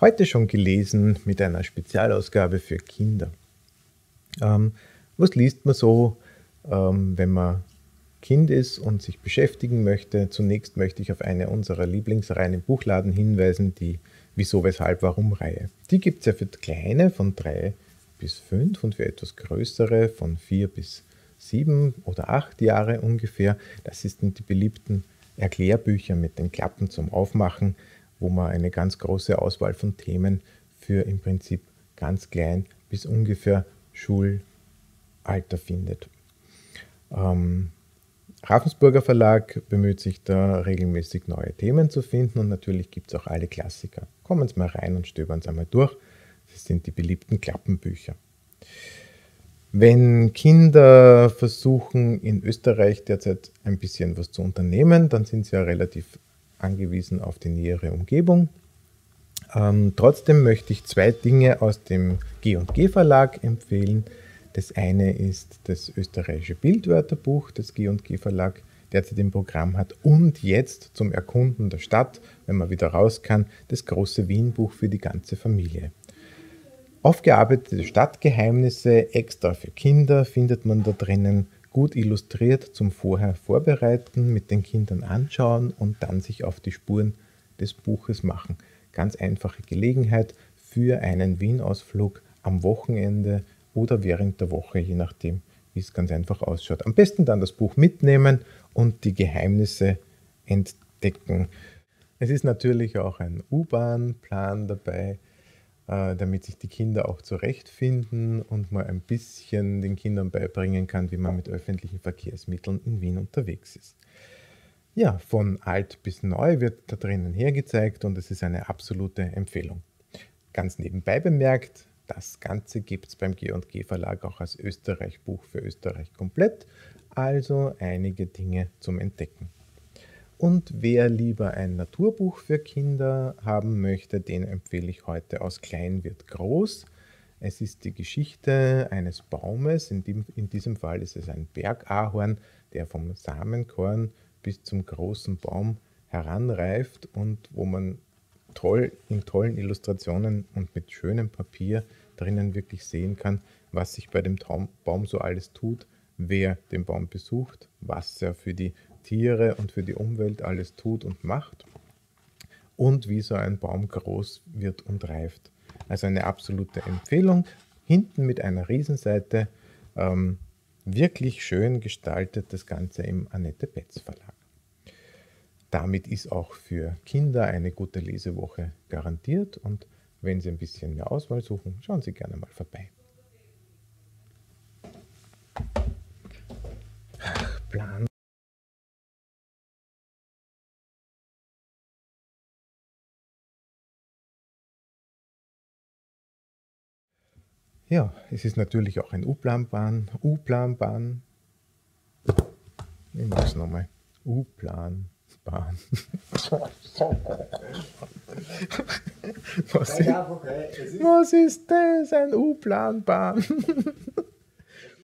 Heute schon gelesen mit einer Spezialausgabe für Kinder. Ähm, was liest man so, ähm, wenn man Kind ist und sich beschäftigen möchte? Zunächst möchte ich auf eine unserer Lieblingsreihen im Buchladen hinweisen, die Wieso, Weshalb, Warum-Reihe. Die gibt es ja für Kleine von drei bis fünf und für etwas größere von vier bis sieben oder acht Jahre ungefähr. Das sind die beliebten Erklärbücher mit den Klappen zum Aufmachen wo man eine ganz große Auswahl von Themen für im Prinzip ganz klein bis ungefähr Schulalter findet. Ähm, Ravensburger Verlag bemüht sich da regelmäßig neue Themen zu finden und natürlich gibt es auch alle Klassiker. Kommen Sie mal rein und stöbern Sie einmal durch. Das sind die beliebten Klappenbücher. Wenn Kinder versuchen, in Österreich derzeit ein bisschen was zu unternehmen, dann sind sie ja relativ angewiesen auf die nähere Umgebung. Ähm, trotzdem möchte ich zwei Dinge aus dem G&G Verlag empfehlen. Das eine ist das österreichische Bildwörterbuch, das G&G Verlag derzeit im Programm hat und jetzt zum Erkunden der Stadt, wenn man wieder raus kann, das große Wienbuch für die ganze Familie. Aufgearbeitete Stadtgeheimnisse extra für Kinder findet man da drinnen gut illustriert zum Vorher vorbereiten, mit den Kindern anschauen und dann sich auf die Spuren des Buches machen. Ganz einfache Gelegenheit für einen Wien-Ausflug am Wochenende oder während der Woche, je nachdem, wie es ganz einfach ausschaut. Am besten dann das Buch mitnehmen und die Geheimnisse entdecken. Es ist natürlich auch ein U-Bahn-Plan dabei, damit sich die Kinder auch zurechtfinden und man ein bisschen den Kindern beibringen kann, wie man mit öffentlichen Verkehrsmitteln in Wien unterwegs ist. Ja, von alt bis neu wird da drinnen hergezeigt und es ist eine absolute Empfehlung. Ganz nebenbei bemerkt, das Ganze gibt es beim G&G Verlag auch als Österreich-Buch für Österreich komplett, also einige Dinge zum Entdecken. Und wer lieber ein Naturbuch für Kinder haben möchte, den empfehle ich heute aus Klein wird groß. Es ist die Geschichte eines Baumes, in, dem, in diesem Fall ist es ein Bergahorn, der vom Samenkorn bis zum großen Baum heranreift und wo man toll in tollen Illustrationen und mit schönem Papier drinnen wirklich sehen kann, was sich bei dem Baum so alles tut, wer den Baum besucht, was er für die Tiere und für die Umwelt alles tut und macht und wie so ein Baum groß wird und reift. Also eine absolute Empfehlung. Hinten mit einer Riesenseite, ähm, wirklich schön gestaltet das Ganze im Annette Betz Verlag. Damit ist auch für Kinder eine gute Lesewoche garantiert und wenn Sie ein bisschen mehr Auswahl suchen, schauen Sie gerne mal vorbei. Ja, es ist natürlich auch ein U-Plan-Bahn. U-Plan-Bahn. Ich mach's nochmal. U-Plan-Bahn. was, ist, was ist das? Ein U-Plan-Bahn?